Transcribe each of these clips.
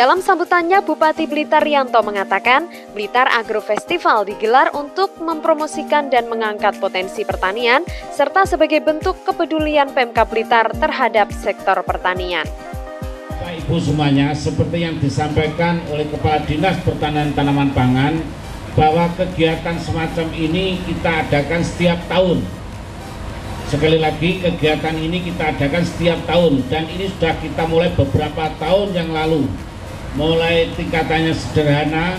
Dalam sambutannya, Bupati Blitar Yanto mengatakan, Blitar Agro Festival digelar untuk mempromosikan dan mengangkat potensi pertanian, serta sebagai bentuk kepedulian Pemkab Blitar terhadap sektor pertanian. Bapak Ibu semuanya, seperti yang disampaikan oleh Kepala Dinas Pertanian Tanaman Pangan, bahwa kegiatan semacam ini kita adakan setiap tahun. Sekali lagi, kegiatan ini kita adakan setiap tahun, dan ini sudah kita mulai beberapa tahun yang lalu mulai tingkatannya sederhana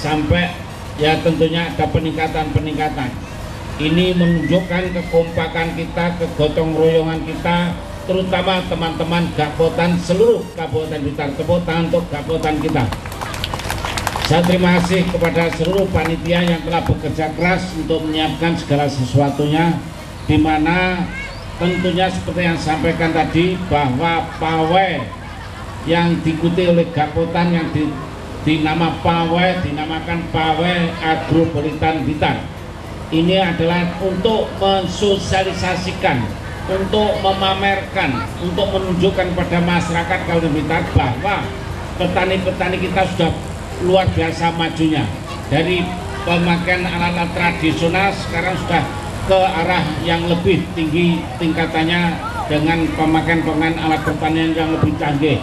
sampai ya tentunya ada peningkatan-peningkatan. Ini menunjukkan kekompakan kita, kegotong royongan kita, terutama teman-teman Gapotan seluruh Kabupaten Blitar. Tepuk tangan untuk Gapotan kita. Saya terima kasih kepada seluruh panitia yang telah bekerja keras untuk menyiapkan segala sesuatunya, di mana tentunya seperti yang sampaikan tadi bahwa pawai yang diikuti oleh Gapotan yang di, dinama Pawai dinamakan Pawai Agropolitan Blitar. Ini adalah untuk mensosialisasikan, untuk memamerkan, untuk menunjukkan pada masyarakat Blitar bahwa petani-petani kita sudah luar biasa majunya. Dari pemakaian alat-alat tradisional sekarang sudah ke arah yang lebih tinggi tingkatannya dengan pemakaian-pemakaian alat pertanian yang lebih canggih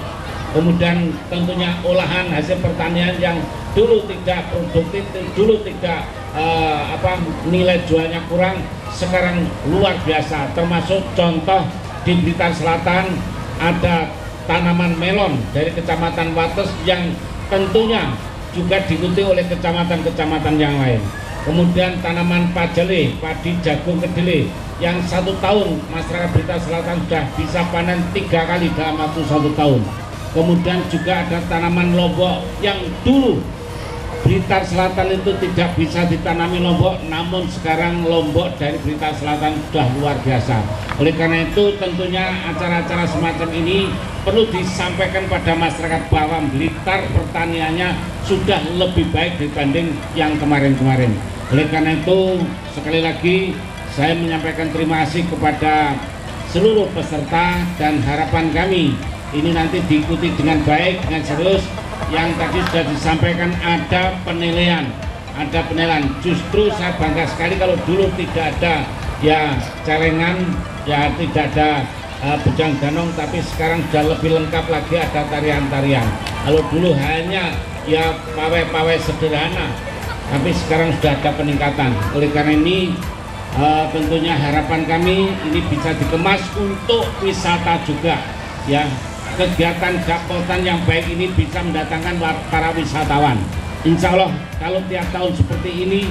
kemudian tentunya olahan hasil pertanian yang dulu tidak produktif, dulu tidak uh, apa nilai jualnya kurang, sekarang luar biasa. Termasuk contoh di Blitar Selatan ada tanaman melon dari Kecamatan Wates yang tentunya juga diikuti oleh kecamatan-kecamatan yang lain. Kemudian tanaman pajele, padi jagung kedelai yang satu tahun masyarakat Blitar Selatan sudah bisa panen tiga kali dalam waktu satu tahun kemudian juga ada tanaman lombok yang dulu Blitar Selatan itu tidak bisa ditanami lombok namun sekarang lombok dari Blitar Selatan sudah luar biasa. Oleh karena itu tentunya acara-acara semacam ini perlu disampaikan pada masyarakat bahwa Blitar pertaniannya sudah lebih baik dibanding yang kemarin-kemarin. Oleh karena itu sekali lagi saya menyampaikan terima kasih kepada seluruh peserta dan harapan kami ini nanti diikuti dengan baik, dengan serius. Yang tadi sudah disampaikan ada penilaian, ada penilaian. Justru saya bangga sekali kalau dulu tidak ada ya celengan, ya tidak ada uh, bejang ganong, tapi sekarang sudah lebih lengkap lagi ada tarian-tarian. Kalau dulu hanya ya pawai-pawai sederhana, tapi sekarang sudah ada peningkatan. Oleh karena ini uh, tentunya harapan kami ini bisa dikemas untuk wisata juga ya kegiatan Gapotan yang baik ini bisa mendatangkan para wisatawan. Insya Allah kalau tiap tahun seperti ini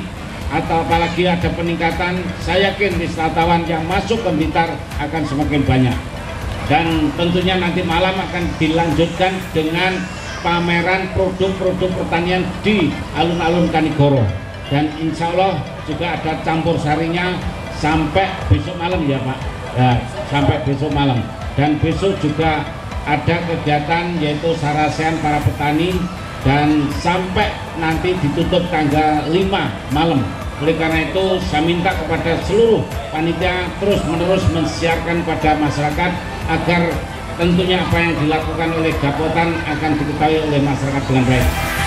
atau apalagi ada peningkatan, saya yakin wisatawan yang masuk ke Blitar akan semakin banyak. Dan tentunya nanti malam akan dilanjutkan dengan pameran produk-produk pertanian di alun-alun Kanigoro. Dan insya Allah juga ada campur sarinya sampai besok malam ya Pak. Ya, sampai besok malam. Dan besok juga ada kegiatan yaitu sarasean para petani dan sampai nanti ditutup tanggal 5 malam oleh karena itu saya minta kepada seluruh panitia terus menerus mensiarkan pada masyarakat agar tentunya apa yang dilakukan oleh Gapotan akan diketahui oleh masyarakat dengan baik.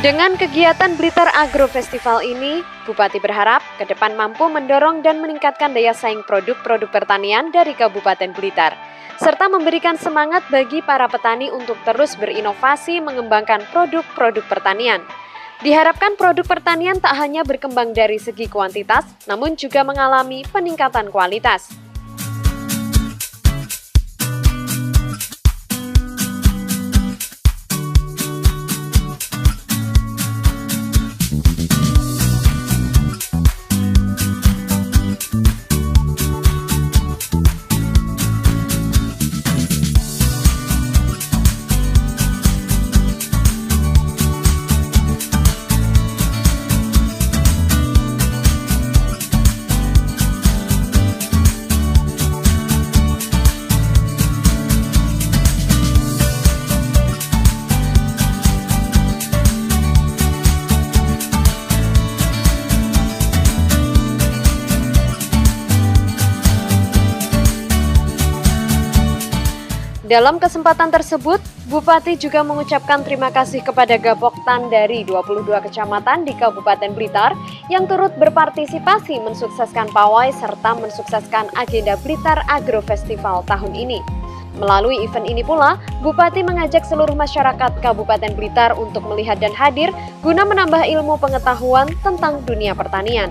Dengan kegiatan Blitar Agro Festival ini, Bupati berharap ke depan mampu mendorong dan meningkatkan daya saing produk-produk pertanian dari Kabupaten Blitar, serta memberikan semangat bagi para petani untuk terus berinovasi mengembangkan produk-produk pertanian. Diharapkan produk pertanian tak hanya berkembang dari segi kuantitas, namun juga mengalami peningkatan kualitas. Dalam kesempatan tersebut, Bupati juga mengucapkan terima kasih kepada Gapoktan dari 22 kecamatan di Kabupaten Blitar yang turut berpartisipasi mensukseskan pawai serta mensukseskan agenda Blitar Agro Festival tahun ini. Melalui event ini pula, Bupati mengajak seluruh masyarakat Kabupaten Blitar untuk melihat dan hadir guna menambah ilmu pengetahuan tentang dunia pertanian.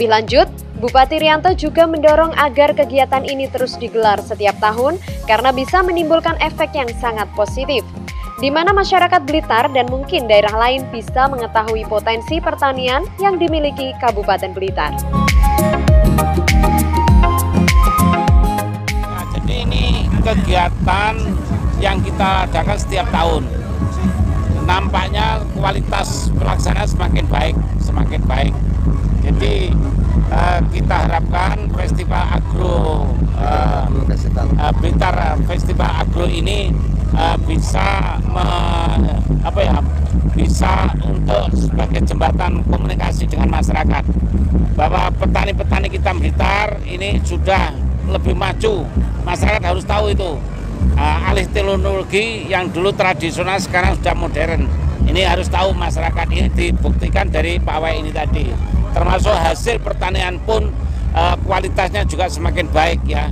Lebih lanjut, Bupati Rianto juga mendorong agar kegiatan ini terus digelar setiap tahun karena bisa menimbulkan efek yang sangat positif, di mana masyarakat Blitar dan mungkin daerah lain bisa mengetahui potensi pertanian yang dimiliki Kabupaten Blitar. Nah, jadi ini kegiatan yang kita adakan setiap tahun. Nampaknya kualitas pelaksanaan semakin baik, semakin baik. Jadi uh, kita harapkan festival agro uh, uh, Festival Agro ini uh, bisa me, apa ya bisa untuk sebagai jembatan komunikasi dengan masyarakat. Bahwa petani-petani kita Blitar ini sudah lebih maju. Masyarakat harus tahu itu. Uh, alih teknologi yang dulu tradisional sekarang sudah modern ini harus tahu masyarakat ini dibuktikan dari pawai ini tadi termasuk hasil pertanian pun uh, kualitasnya juga semakin baik ya.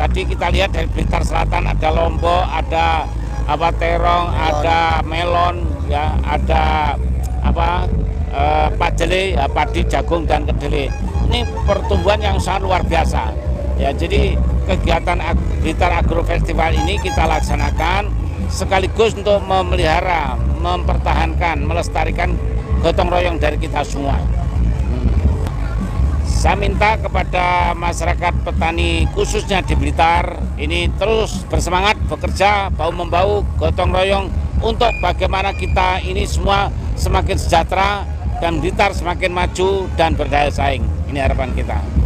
Tadi kita lihat dari Blitar Selatan ada lombok, ada apa terong, melon. ada melon, ya, ada apa pajele, ya, padi, jagung dan kedelai. Ini pertumbuhan yang sangat luar biasa. Ya, jadi kegiatan Blitar Agro Festival ini kita laksanakan sekaligus untuk memelihara, mempertahankan, melestarikan gotong royong dari kita semua. Saya minta kepada masyarakat petani khususnya di Blitar ini terus bersemangat bekerja bau-membau gotong royong untuk bagaimana kita ini semua semakin sejahtera dan Blitar semakin maju dan berdaya saing. Ini harapan kita.